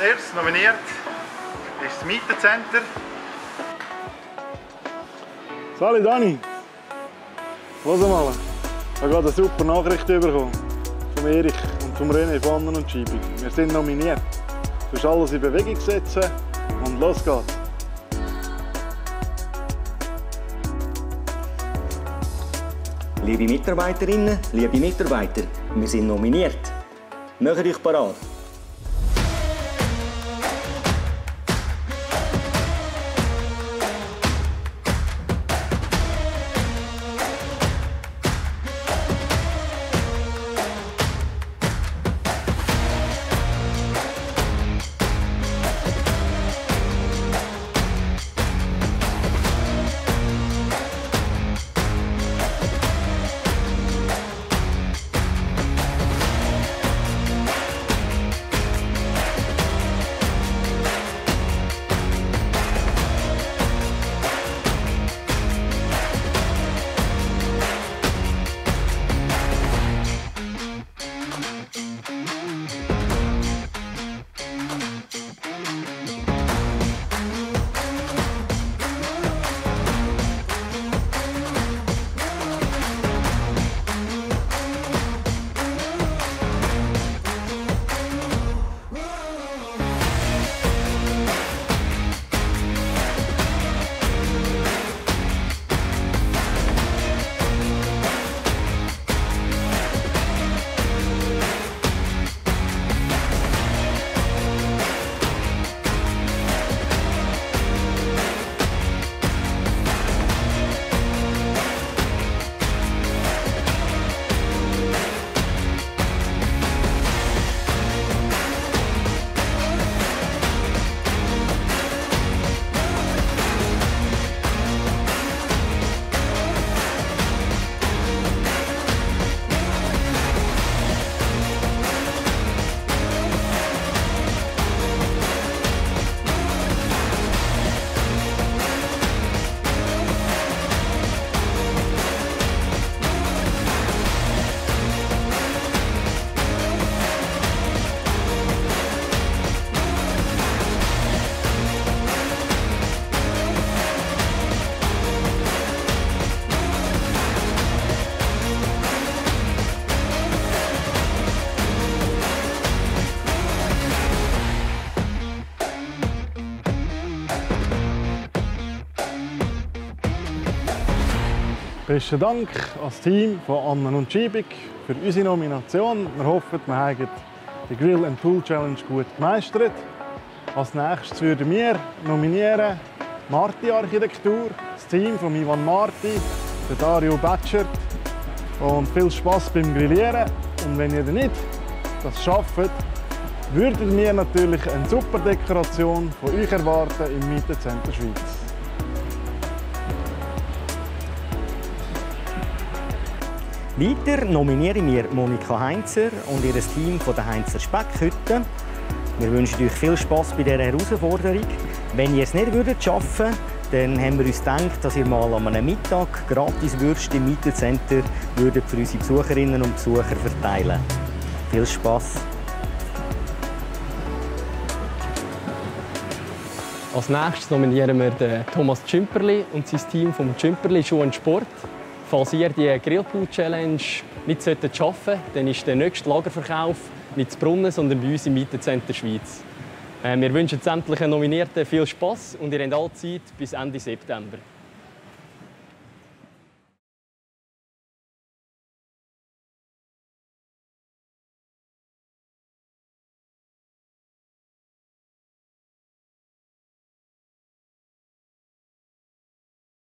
erstes nominiert ist das Mietecenter. Sali Dani, lass mal. Ich habe gerade eine super Nachricht bekommen. Vom Erich und vom René von Annen und Schiebig. Wir sind nominiert. Du musst alles in Bewegung setzen und los geht's. Liebe Mitarbeiterinnen, liebe Mitarbeiter, wir sind nominiert. Macht euch parat. Besten Dank ans Team von Annen und Schiebig für unsere Nomination. Wir hoffen, wir haben die Grill and Pool Challenge gut gemeistert. Als nächstes würden wir nominieren Marti Architektur, das Team von Ivan Marti, der Dario Batschert. Und viel Spaß beim Grillieren. Und wenn ihr nicht das schafft, würden wir natürlich eine super Dekoration von euch erwarten im Mietenzentrum Schweiz. Weiter nominieren wir Monika Heinzer und ihr Team von der Heinzer Speckhütte. Wir wünschen euch viel Spaß bei dieser Herausforderung. Wenn ihr es nicht würdet schaffen dann haben wir uns gedacht, dass ihr mal an einem Mittag gratis Würste im Mietencenter würdet für unsere Besucherinnen und Besucher verteilen. Viel Spaß! Als nächstes nominieren wir Thomas Schimperli und sein Team vom Schimperli Schuh und Sport. Falls ihr die Grillpool Challenge nicht schaffen solltet, dann ist der nächste Lagerverkauf nicht zu Brunnen, sondern bei uns im Mietencenter Schweiz. Äh, wir wünschen sämtlichen Nominierten viel Spaß und ihr habt alle Zeit bis Ende September.